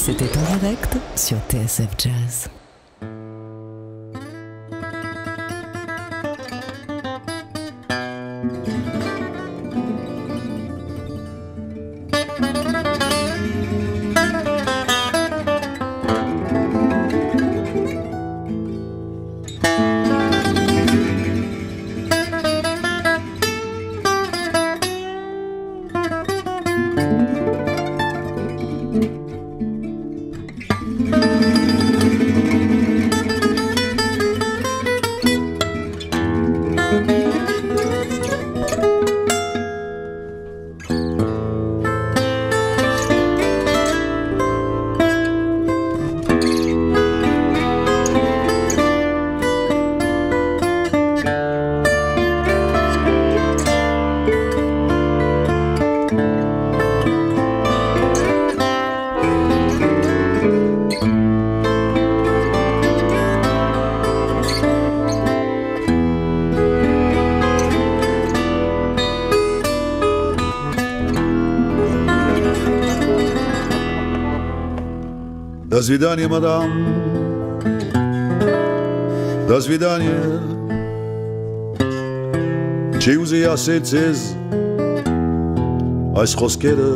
C'était en direct sur TSF Jazz. До свидания, мадам. До свидания. Չի ուզեի ասել ձեզ այս խոսքերը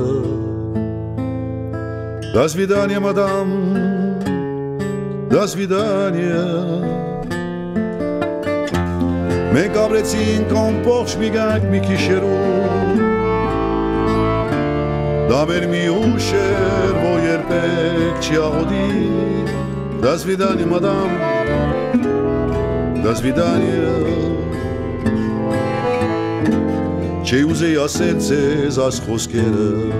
До свидания, мадам. До свидания. Մենք ապրեցինք ամբողջ մի գանք մի քիշերում Դա մեր մի ուշ էր, որ երբեք я уйди. До свидания, мадам, до свидания. Чеюзе я сердце засхоскера.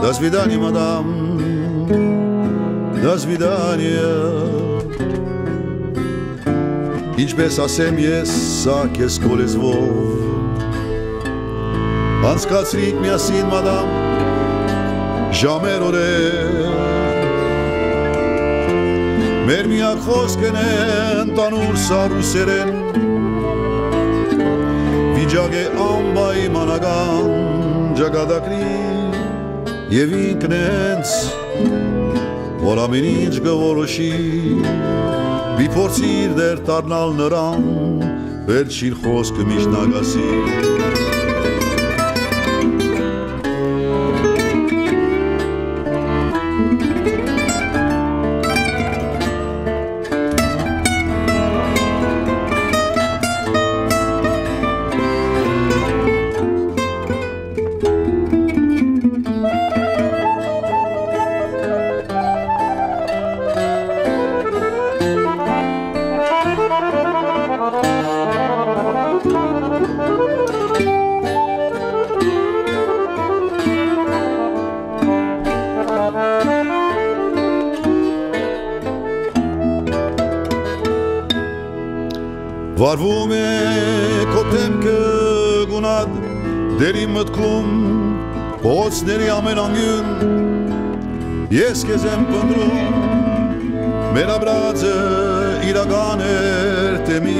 До свидания, мадам, до свидания. Ինչպես ասեմ ես սա քեզ կոլեզվով Անցկացրիք միասին մադամ ժամեր օրեր Մեր միակ խոսքն է ընտանուր սարուսերեն Վիճակ է անպայմանական ջագադակրի եւ ինքն հենց որ ամեն ինչ գորոշի մի փորձիր դեր դառնալ նրան վերջին խոսքը միշտ նագասի Վարվում է քո թեմքը գունատ դերի մտքում փոցների ամեն անգյուն ես քեզ եմ փնտրում մեր աբրածը իրական էր թե մի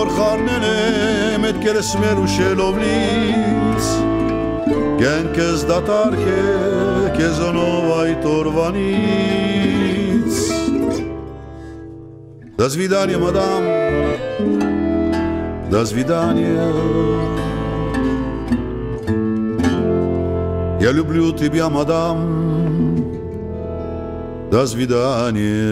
որ խառնել է մետքերս մեր ուշելով լից գենքս դատարկ է քեզոնով այդ օրվանից До свидания, мадам. До свидания. Я люблю тебя, мадам. До свидания.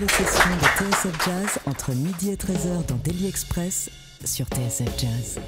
Les sessions de TSF Jazz entre midi et 13h dans Daily Express sur TSF Jazz.